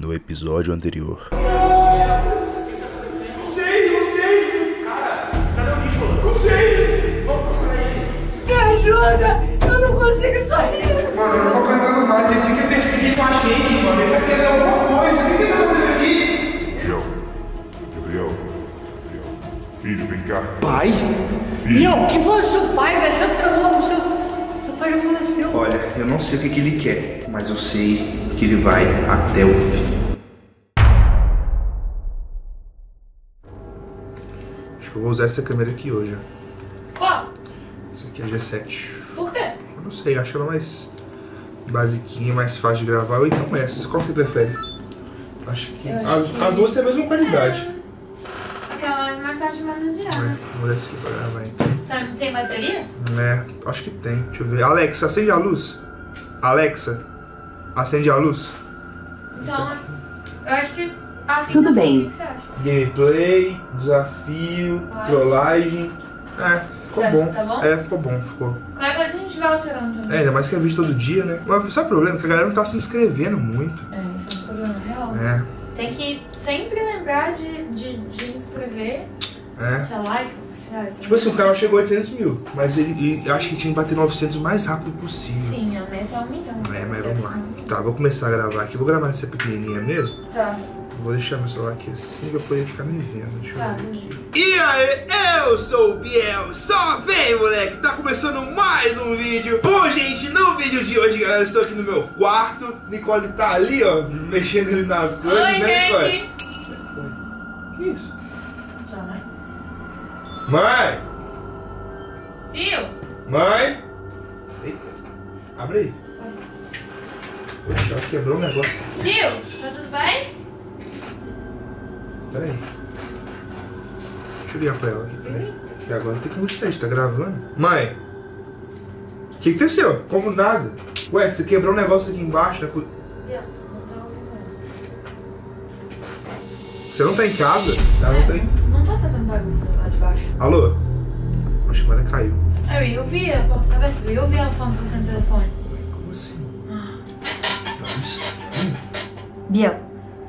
no episódio anterior. Não sei, não sei. Cara, cadê o Nicolas? Não sei. Vamos procurar ele. Me ajuda! Eu não consigo sair! Mano, eu não tô aguentando mais. Ele fica perseguindo a gente, mano. Ele tá querendo alguma coisa. O que ele tá fazendo aqui? Gabriel. Gabriel. Gabriel. Filho, vem cá. Pai? Filho. Não, que foi seu pai, velho? Você vai ficar louco, seu. Seu pai já faleceu. Olha, eu não sei o que, que ele quer, mas eu sei que ele vai até o fim. Acho que eu vou usar essa câmera aqui hoje. Qual? Essa aqui é a G7. Por quê? Eu não sei, acho ela mais basiquinha, mais fácil de gravar. Ou então essa. Qual que você prefere? Acho que. Acho as, que- as duas têm a mesma qualidade. Aquela é mais fácil de manusear, É, né? vou aqui pra gravar então. Sabe, não tem bateria? É, acho que tem. Deixa eu ver. Alexa, acende a luz. Alexa, acende a luz. Então, eu acho que. Assim Tudo bem. O que você acha? Gameplay, desafio, trollagem. É, ficou Tá- bom. tá bom? É, ficou bom, ficou. Qualquer coisa a gente vai alterando É, também. ainda mais que é vídeo todo dia, né? Mas sabe o problema? Que a galera não tá se inscrevendo muito. É, isso é um problema real. É, Tem que sempre lembrar de, de, de inscrever, é. deixar like, compartilhar. isso Tipo assim, o cara chegou a 800 mil, mas ele, ele acha que tinha que bater 900 o mais rápido possível. Sim, a meta é um milhão. É, mas vamos lá. Tá, vou começar a gravar aqui. Vou gravar nessa pequenininha mesmo. Tá, Vou deixar meu celular aqui assim pra poder ficar me vendo. Deixa eu tá, ver. beleza. E aí, eu sou o Biel, só vem moleque, tá começando mais um vídeo Bom gente, no vídeo de hoje galera, eu estou aqui no meu quarto Nicole tá ali ó, mexendo ali nas coisas, Oi, né Nicole? gente! Que isso? Sua mãe? Mãe, Tio! mãe Eita, abre aí ela quebrou um negócio Tio! Tá tudo bem? Pera aí Deixa eu ligar pra ela aqui, peraí E agora tem que mostrar, a gente tá gravando Mãe O que aconteceu? Como nada? Ué, você quebrou um negócio aqui embaixo, né? Tá Você não tá em casa? Ela não tá em... ela. Não tá fazendo barulho lá de baixo. Alô? Acho que ela caiu. Eu ouvir a porta aberta, eu ouvir ela falando com você no telefone. Biel,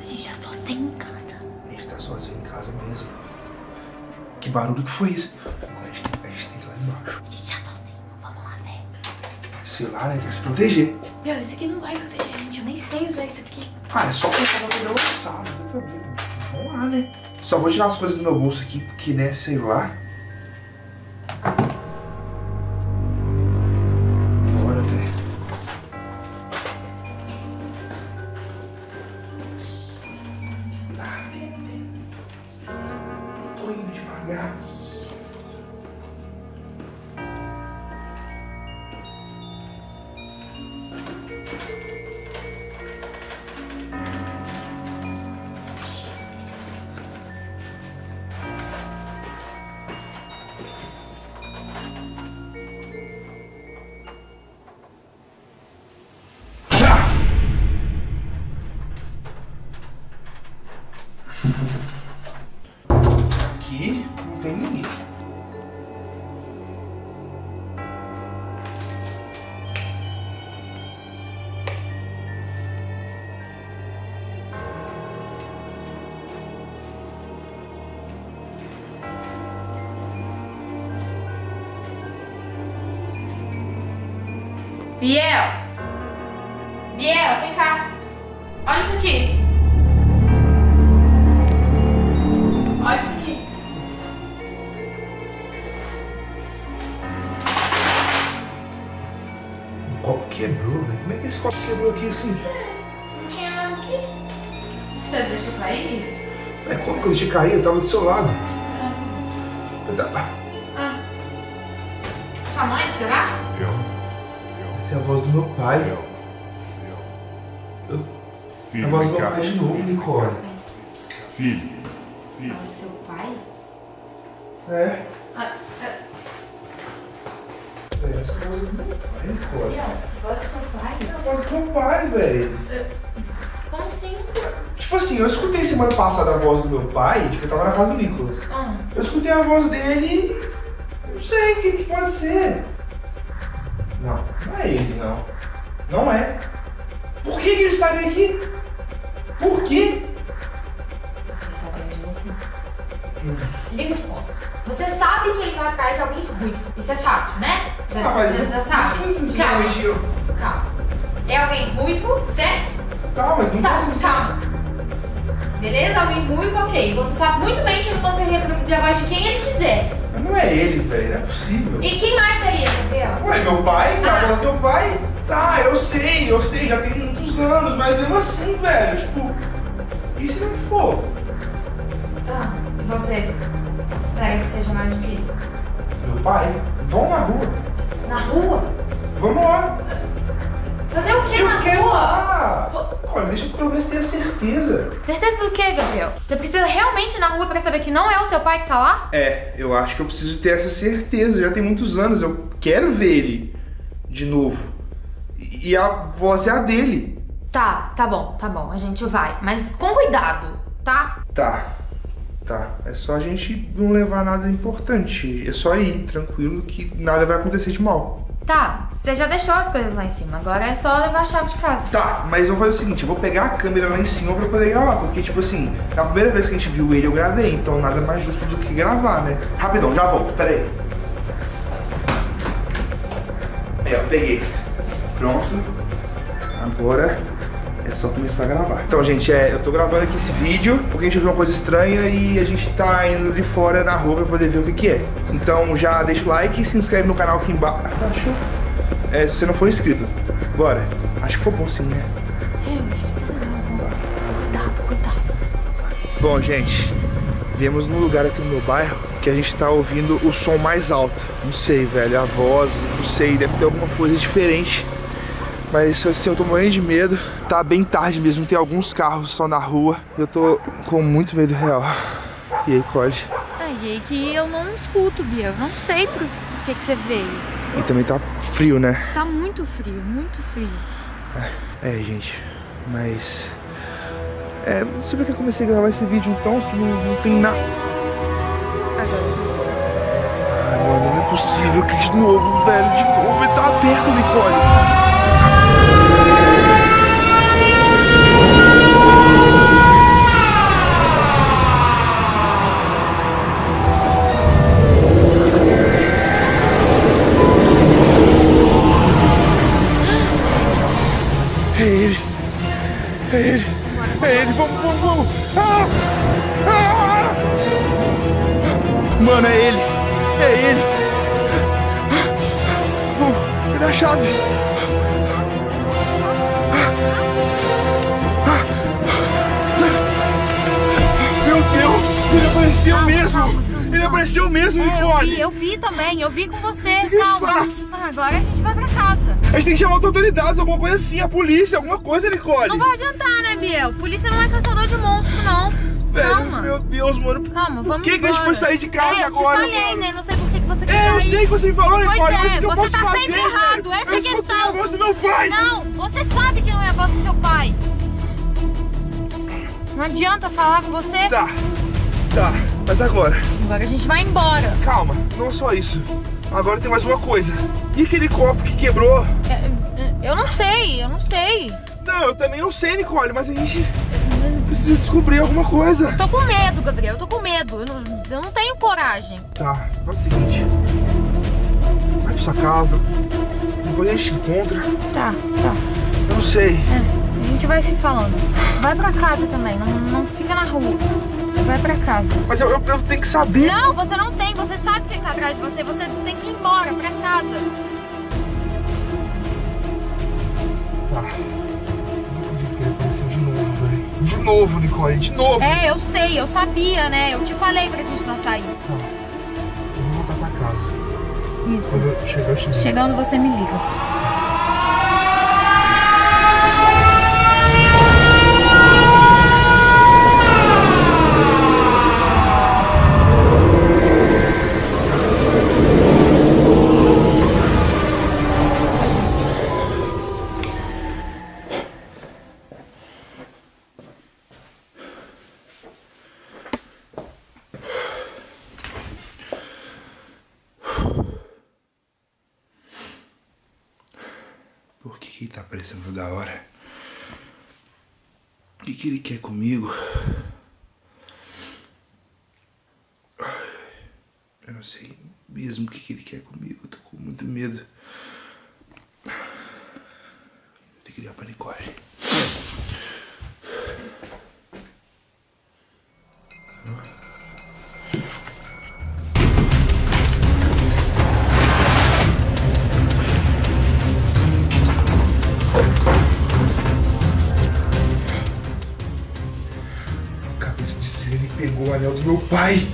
a gente tá sozinho em casa. A gente tá sozinho em casa mesmo. Que barulho que foi esse? Agora a gente tem, a gente tem que ir lá embaixo. A gente tá sozinho, vamos lá ver. Sei lá, né? Tem que se proteger. Biel, isso aqui não vai proteger a gente, eu nem sei usar isso aqui. Ah, é só colocar na minha sala, não tem problema. Vamos lá, né? Só vou tirar as coisas do meu bolso aqui, porque, né, sei lá. Indo devagar. Biel! Biel, vem cá. Olha isso aqui. Olha isso aqui. O copo quebrou, velho. Como é que esse copo quebrou aqui assim? Não tinha nada aqui. Você deixou cair isso? É, como que eu deixei cair? Eu tava do seu lado. Eu tava- Ah. Sua mãe, será? Gabriel. Essa é a voz do meu pai. Gabriel. Gabriel. É Filho, a voz do meu pai de novo, Nicole. Filho. Filho. Seu pai? É. Ah, ah, É essa é a voz do meu pai, Nicole. Biel, agora é seu pai? É a voz do meu pai, velho. Como assim? Tipo assim, eu escutei semana passada a voz do meu pai, tipo, eu tava na casa do Nicolas. Ah, Eu escutei a voz dele e. Não sei o que, que pode ser. Não, é ele, não. Não é. Por que, que ele estaria aqui? Por quê? Liga os pontos. Você sabe que ele vai atrás de alguém ruivo. Isso é fácil, né? Já, Ah, já, já sabe. simplesmente eu... Calma. É alguém ruivo, certo? Tá, mas não Tá, dizer. calma. Beleza? Alguém ruivo, ok. Você sabe muito bem que ele consegue reproduzir a voz de quem ele quiser. Mas não é ele, velho. Não é possível. E quem mais seria, Gabriel? Ué, meu pai? Ah. A voz do meu pai? Tá, eu sei, eu sei, já tem muitos anos, mas mesmo assim, velho, tipo. E se não for? Ah, e você? Espera que seja mais um quê? Meu pai? Vão na rua. Na rua? Vamos lá. Fazer o quê eu na quero rua? lá. Olha, deixa eu pelo menos ter a certeza. Certeza do quê, Gabriel? Você precisa realmente ir na rua pra saber que não é o seu pai que tá lá? É, eu acho que eu preciso ter essa certeza. Já tem muitos anos. Eu quero ver ele de novo. E e a voz é a dele. Tá, tá bom, tá bom, a gente vai. Mas com cuidado, tá? Tá. Tá. É só a gente não levar nada importante. É só ir, tranquilo, que nada vai acontecer de mal. Tá, você já deixou as coisas lá em cima, agora é só levar a chave de casa. Tá, mas vou fazer o seguinte, eu vou pegar a câmera lá em cima pra poder gravar, porque tipo assim, na primeira vez que a gente viu ele eu gravei, então nada mais justo do que gravar, né? Rapidão, já volto, pera aí. Aí, ó, peguei. Pronto. Agora é só começar a gravar. Então, gente, é, eu tô gravando aqui esse vídeo porque a gente viu uma coisa estranha e a gente tá indo ali fora na rua pra poder ver o que que é. Então já deixa o like e se inscreve no canal aqui embaixo. É, se você não for inscrito. Bora. Acho que ficou bom sim, né? Cuidado, cuidado. Bom, gente, viemos num lugar aqui no meu bairro que a gente tá ouvindo o som mais alto. Não sei, velho, a voz, não sei, deve ter alguma coisa diferente. Mas assim, eu tô morrendo de medo. Tá bem tarde mesmo, tem alguns carros só na rua. Eu tô com muito medo real. E aí, Code? Ai, e aí que eu não escuto, Bia. Eu não sei por, por que, que você veio. E também tá frio, né? Tá muito frio, muito frio. É, gente, mas. É, não sei porque eu comecei a gravar esse vídeo então, se não, não tem nada. Agora. Ai, mano, não é possível que de novo, velho, de novo, ele tá aberto, Nicole. Mano, é ele. É ele. Vamos, me dá a chave. Meu Deus, ele apareceu mesmo. Ele apareceu mesmo, É, eu vi, Nicole. eu vi também, eu vi com você. que a gente Calma. faz? Ah, agora a gente vai pra casa. A gente tem que chamar as autoridades, alguma coisa assim, a polícia, alguma coisa, Nicole. Não vai adiantar, né, Biel? Polícia não é caçador de monstro, não. Velho, Calma. meu Deus, mano. Calma, Por vamos que, que a gente foi sair de casa é, agora? Eu te falei, mano? né? Não sei por que você quer É, eu sei que você me falou, Pois Nicole, mas é, o que eu você posso tá fazer? sempre velho? errado, essa eu é a questão. a voz do meu pai. Não, você sabe que não é a voz do seu pai. Não adianta falar com você. Tá, tá, mas agora, Agora a gente vai embora. calma, não é só isso. Agora tem mais uma coisa. E aquele copo que quebrou? É, é, Eu não sei, eu não sei. Não, eu também não sei, Nicole, mas a gente precisa descobrir alguma coisa. Tô com medo, Gabriel, tô com medo. Eu não, eu não tenho coragem. Tá, faz o seguinte. Vai pra sua casa. Depois a gente encontra. Tá, tá. Eu não sei. É, a gente vai se falando. Vai pra casa também, não, não fica na rua. Vai pra casa. Mas eu, eu, eu tenho que saber. Não, você não tem, você sabe que ele tá atrás de você, você tem que ir embora pra casa. Tá. Novo, Nicole, de novo. É, eu sei, eu sabia, né? Eu te falei pra gente não sair. Tá. Eu vou voltar pra casa. Isso. Quando eu chegar, eu chego. Chegando, você me liga. Por que que tá aparecendo da hora? O que, que ele quer comigo? Eu não sei mesmo o que, que ele quer comigo. Eu tô com muito medo. Tem que ligar pra Nicole. Pegou o anel do meu pai.